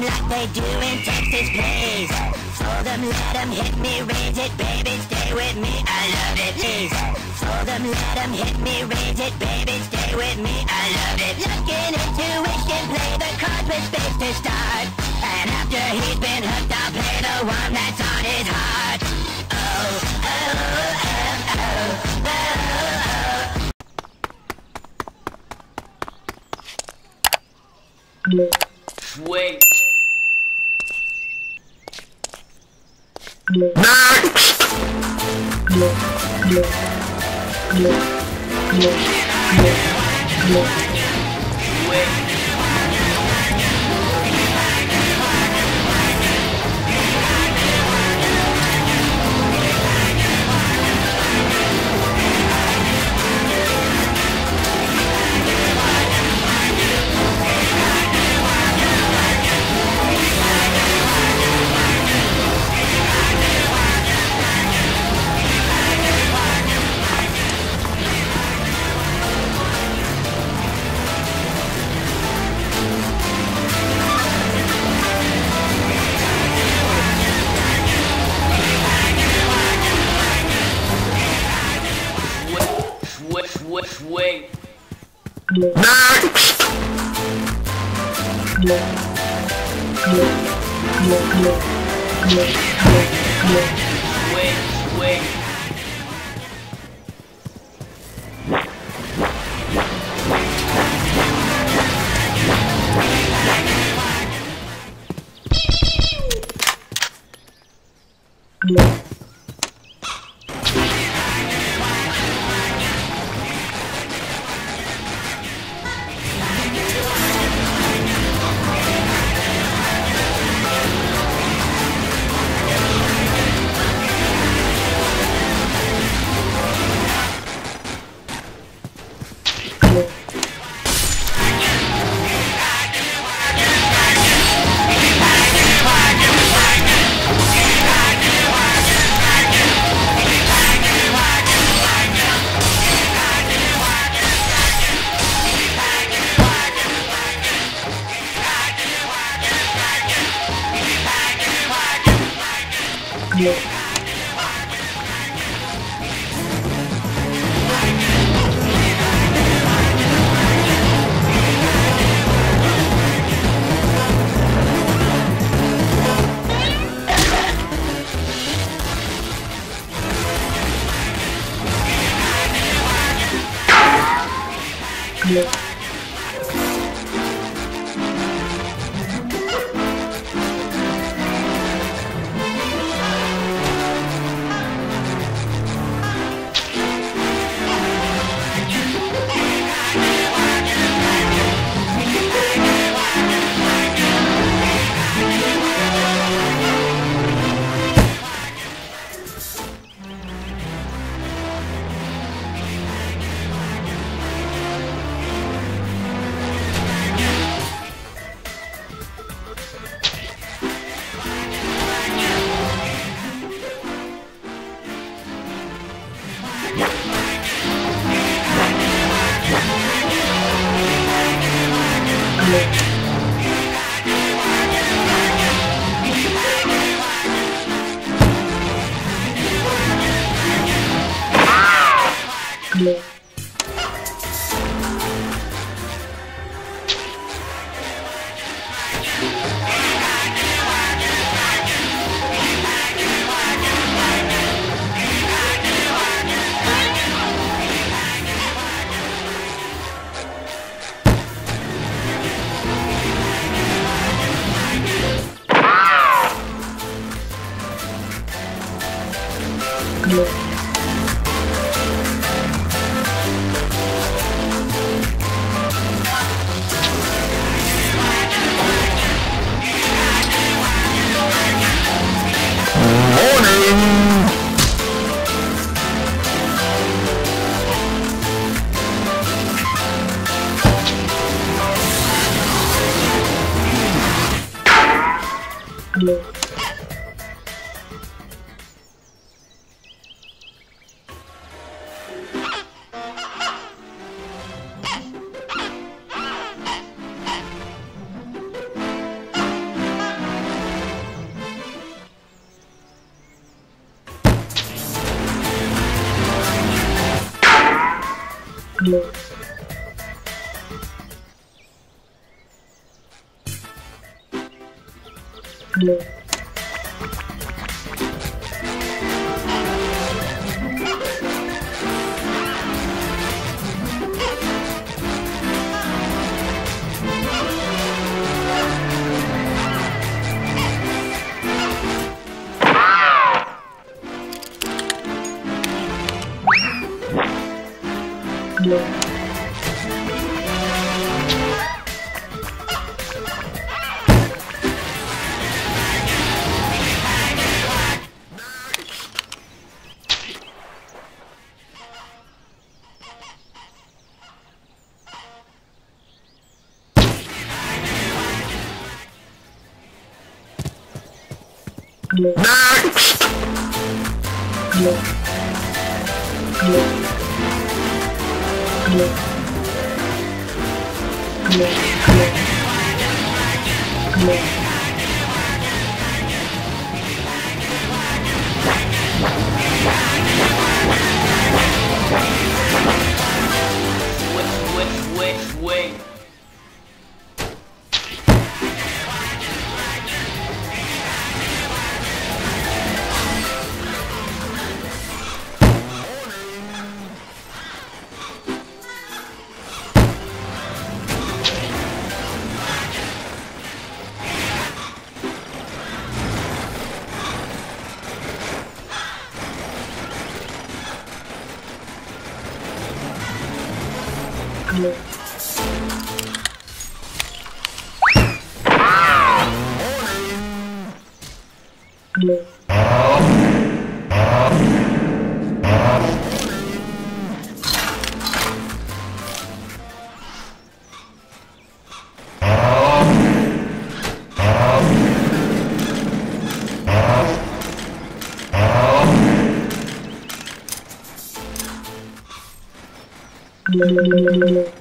them like they do in Texas, please. Fold them, let them hit me, raise it, baby, stay with me, I love it, please. Fold them, let them hit me, raise it, baby, stay with me, I love it. Looking intuition, play the cards with space to start. And after he's been hooked, I'll play the one that's on his heart. Oh, oh, oh, oh, oh, oh. Next! Sweet. Sweet. you. Yeah. Yeah. Thank yeah. Yeah. Switch, Thank you. Hey!